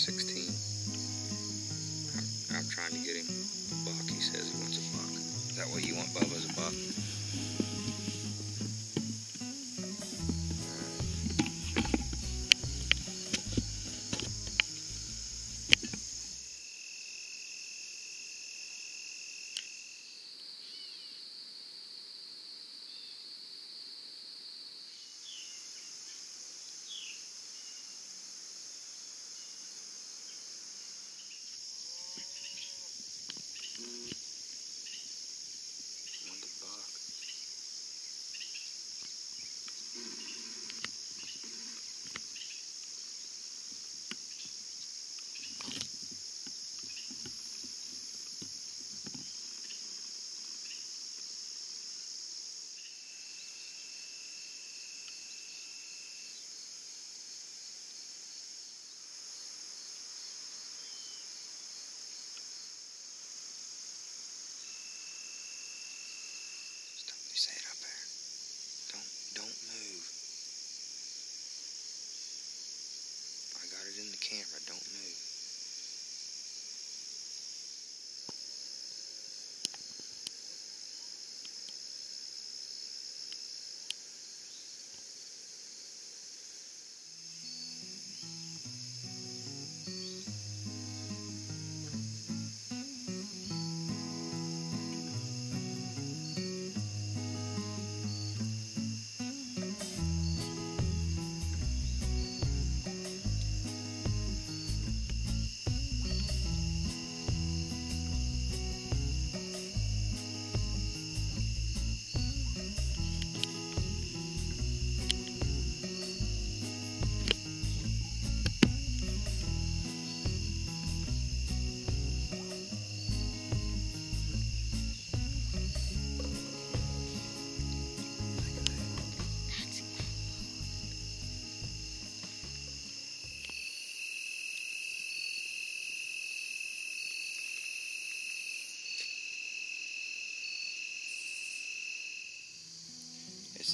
16. I'm, I'm trying to get him a buck. He says he wants a buck. Is that what you want, Bubba, as a buck?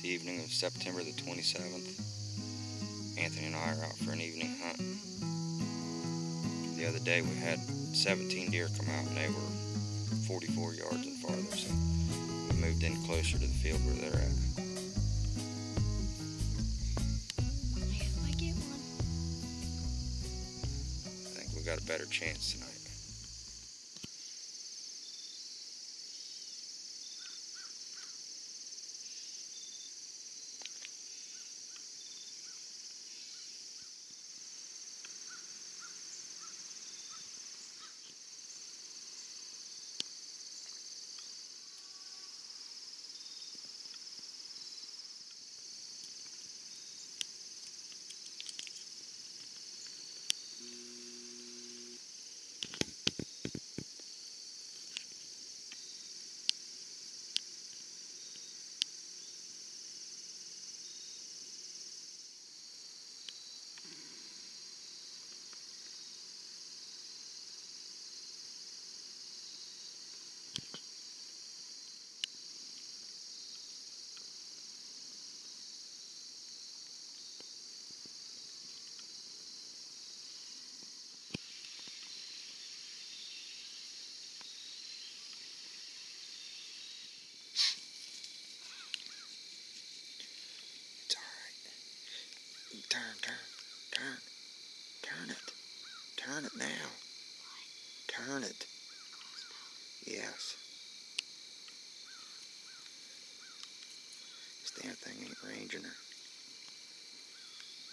Evening of September the 27th. Anthony and I are out for an evening hunt. The other day we had 17 deer come out and they were 44 yards and farther, so we moved in closer to the field where they're at. I get one. I think we got a better chance tonight. It's alright. Turn, turn, turn. Turn it. Turn it now. Turn it. Yes. This damn thing ain't ranging her.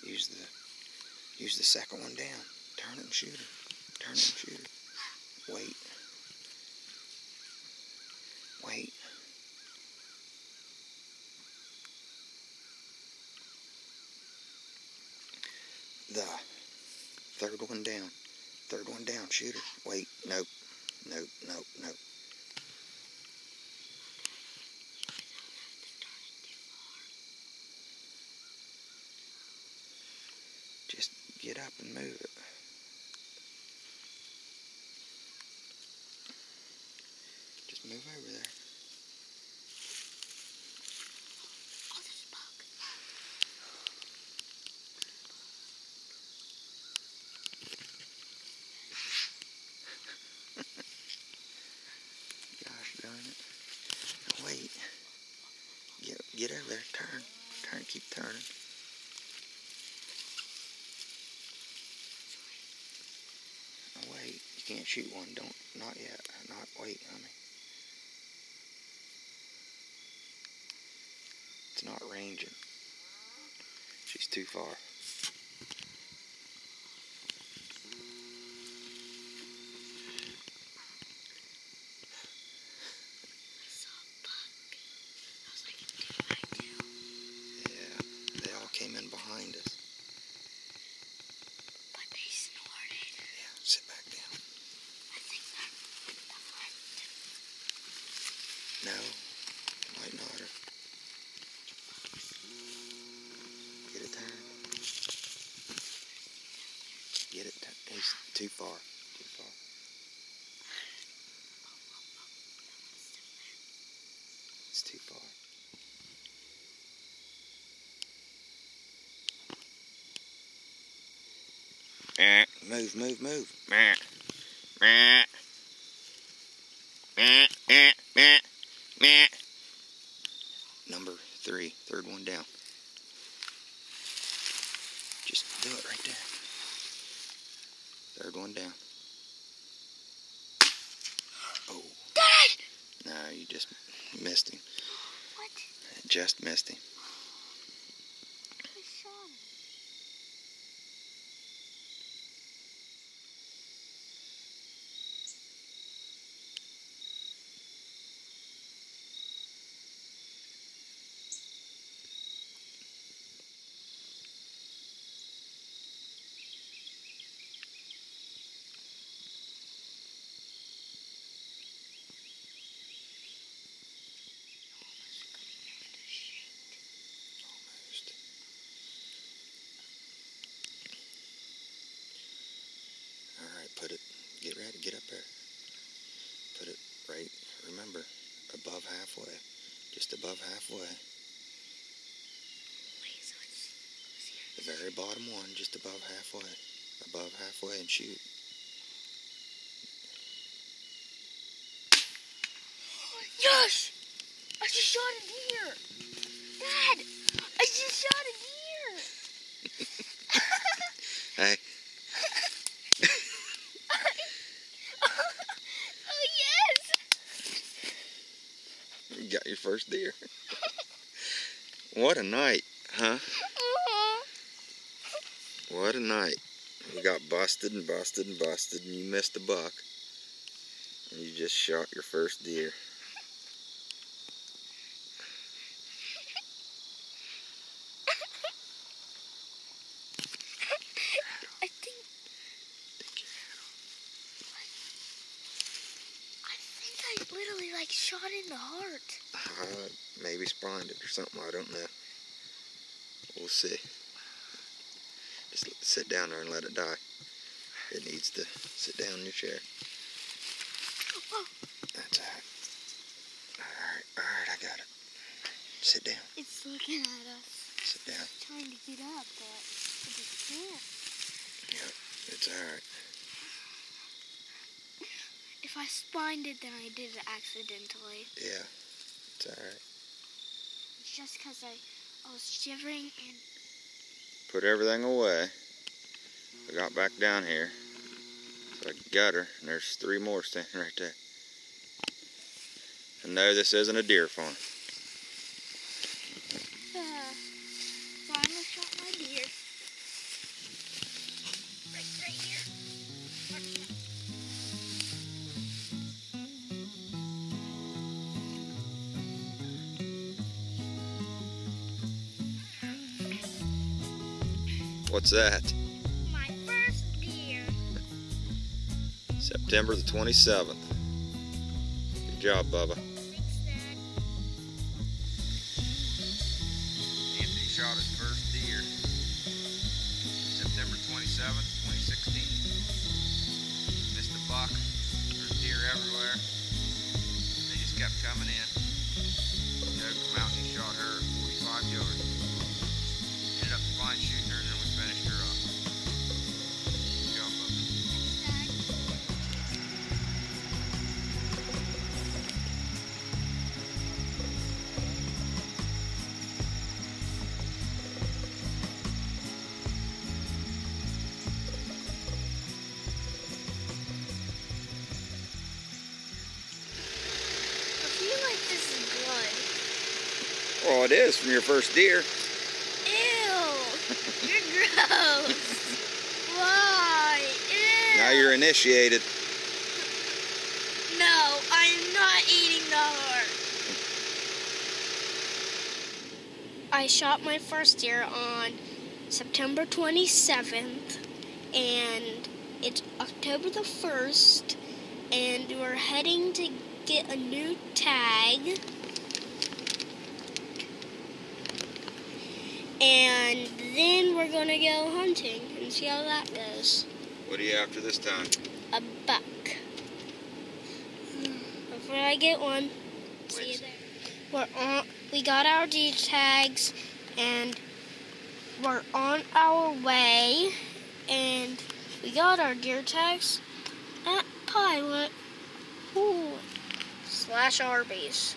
Use the use the second one down. Turn it and shoot her. Turn it and shoot her. Wait. Wait. The third one down. Third one down. Shoot her. Wait. Nope. Nope. Nope. Nope. Just get up and move it. Just move over there. Oh, there's a bug. Get over there. Turn. Turn. Keep turning. Oh, wait. You can't shoot one. Don't. Not yet. Not. Wait, honey. It's not ranging. She's too far. I saw a bug. I was like, do I do? Yeah. They all came in behind us. But they snorted. Yeah. Sit back down. I think that that one No. Not have. Get it turned. Get it turned. He's too far. Too far. It's too far. Eh, Move, move, move. Meh. Meh. Meh, meh, meh, meh. Number three, third one down. Just do it right there. Third one down. Oh, Dad! no, you just missed him. What? Just missed him. I shot him. Almost. All right, put it. Get ready. Get up there. Put it right. Remember, above halfway. Just above halfway. Wait, so it's, it's here. The very bottom one, just above halfway. Above halfway and shoot. Yes! I just shot a deer! Dad! I just shot a deer! Hey, oh, yes! you got your first deer. what a night, huh? What a night. You got busted and busted and busted, and you missed a buck. And you just shot your first deer. I think I think I literally like shot in the heart. Uh, maybe spined it or something. I don't know. We'll see. Just sit down there and let it die. It needs to sit down in your chair. That's all right. All right, all right, I got it. Sit down. it's looking at us, Sit down. It's trying to get up, but it just can't. It's all right. If I spined it, then I did it accidentally. Yeah, it's all right. It's just because I, I was shivering and Put everything away. I got back down here. So I got her, and there's three more standing right there. And no, this isn't a deer farm. What's that? My first beer. September the 27th. Good job, Bubba. Is from your first deer. Ew. You're gross. Why? Ew. Now you're initiated. No, I'm not eating the heart. I shot my first deer on September 27th, and it's October the 1st, and we're heading to get a new tag. And then we're gonna go hunting and see how that goes. What are you after this time? A buck. Hopefully I get one. See you there. We're on. We got our D tags, and we're on our way. And we got our deer tags at Pilot. Ooh. Slash Arby's.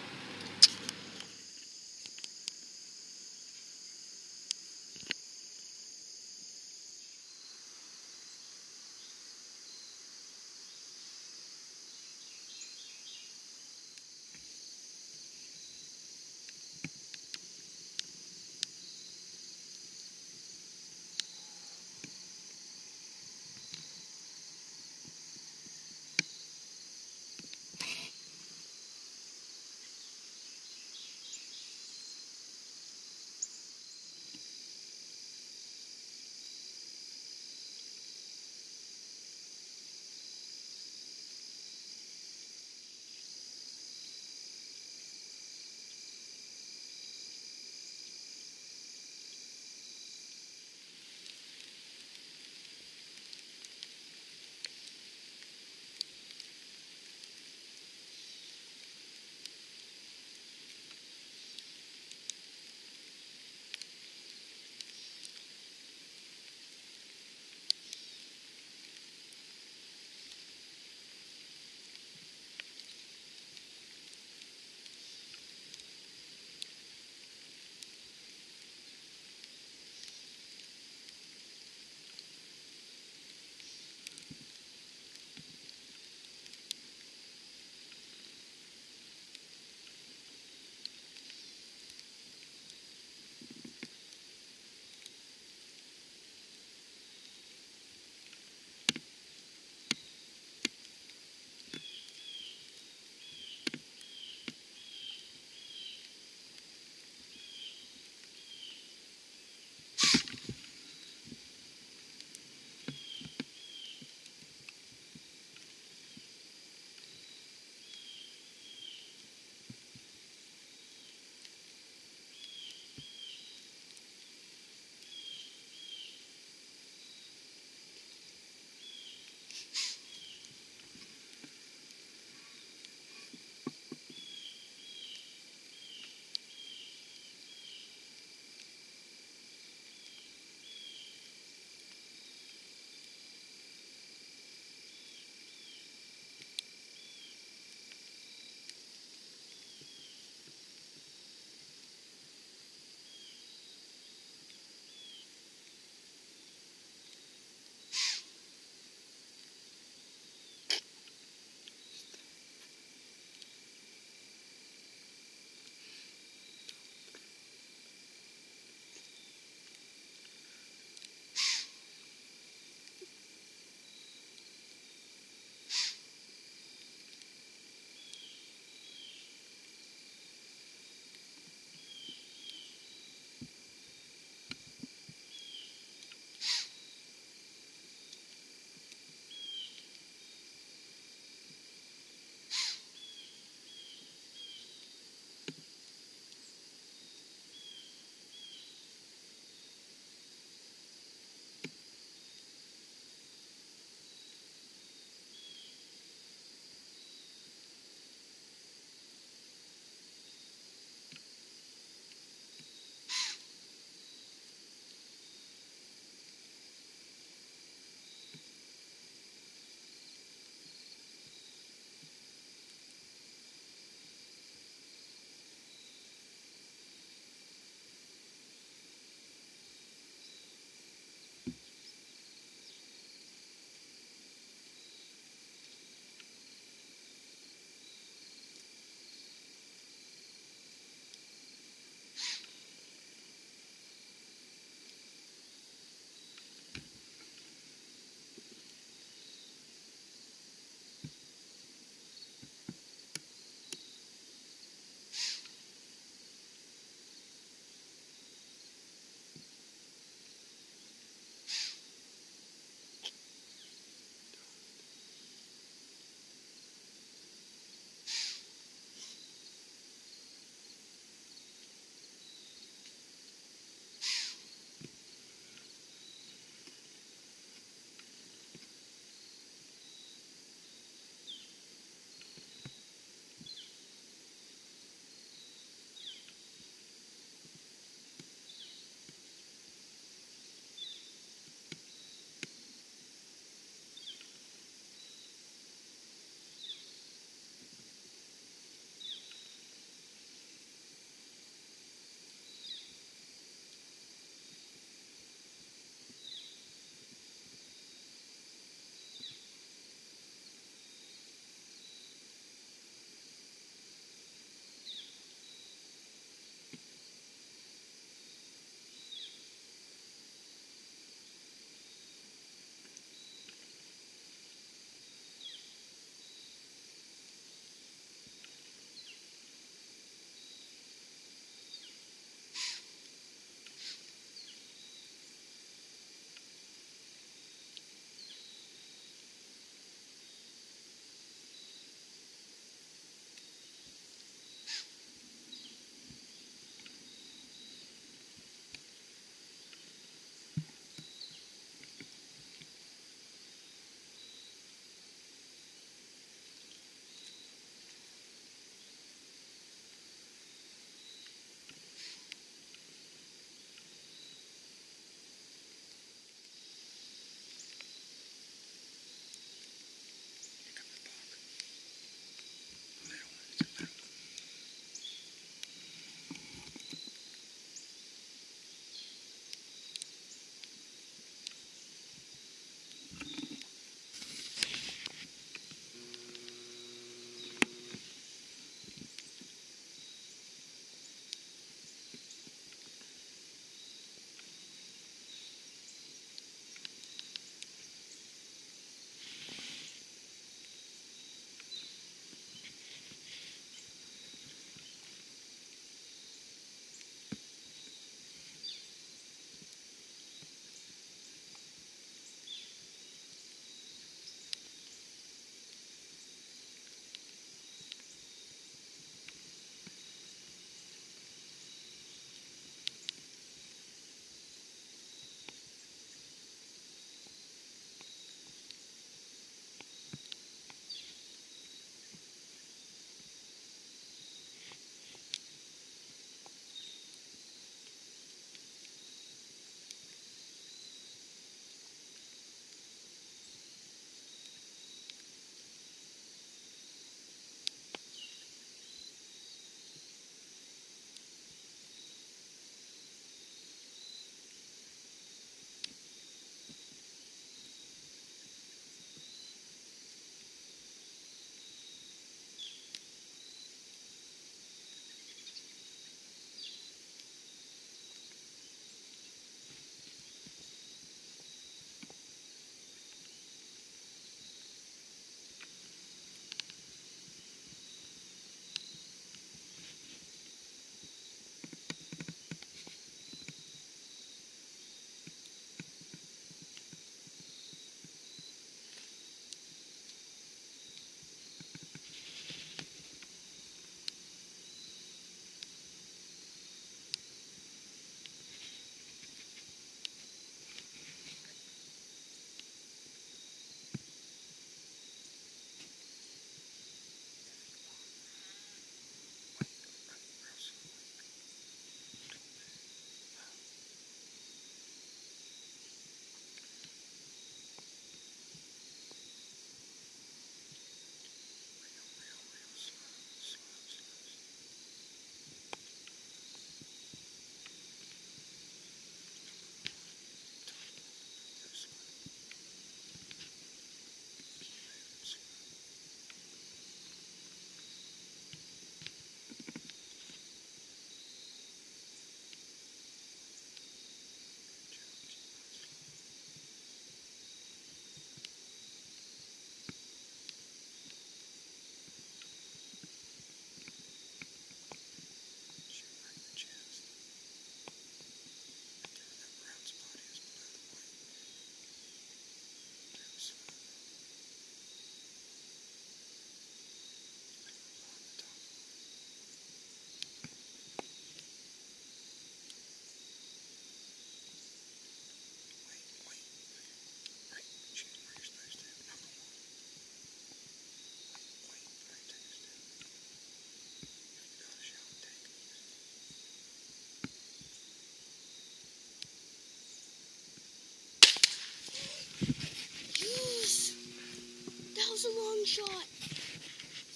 Shot.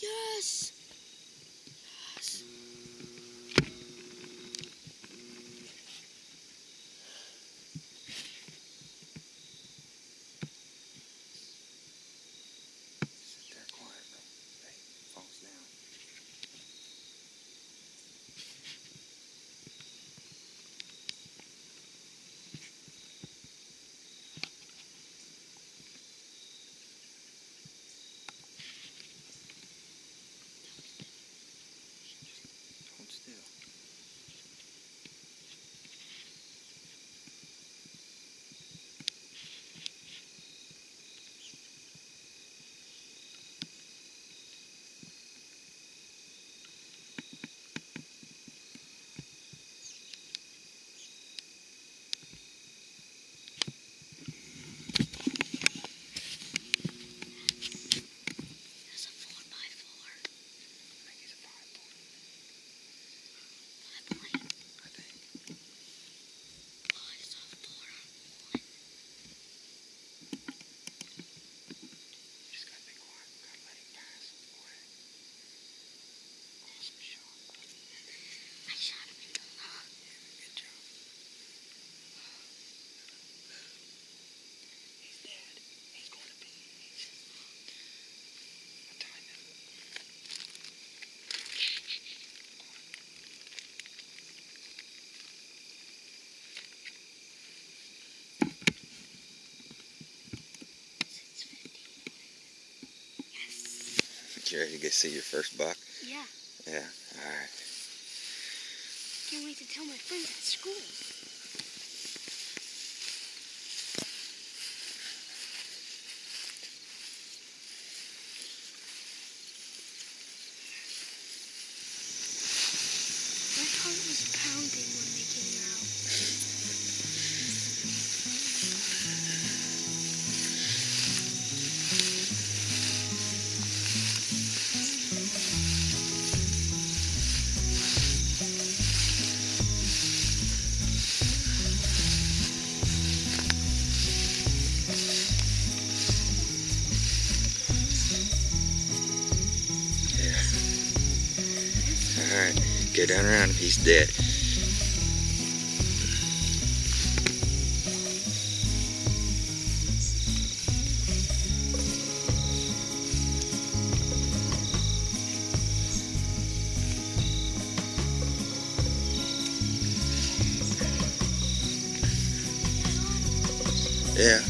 Yes. Yes. Sit there quietly. Hey, falls down. Hold still. That's a four by four. I think he's a five point. Five point. I think. Oh, I saw four on one. Just gotta be quiet. Gotta let him pass. Boy. Awesome shot. I shot him in the lung. Good job. He's dead. He's going to be. What time is it? Six fifty. Yes. You ready to go see your first buck? Yeah. Yeah. All right. Can't wait to tell my friends at school. Go down around him. He's dead. Yeah.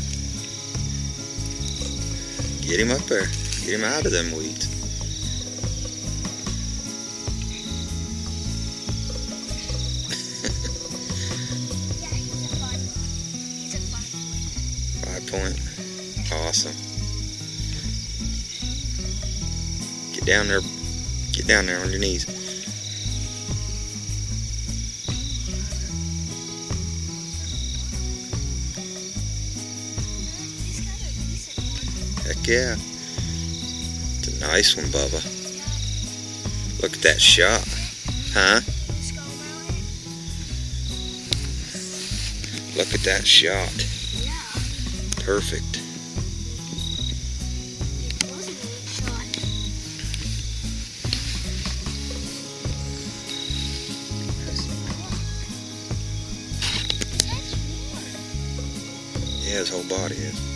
Get him up there. Get him out of them weeds. Point. Awesome. Get down there. Get down there on your knees. Heck yeah. It's a nice one, Bubba. Look at that shot. Huh? Look at that shot. Perfect. Yeah, his whole body is.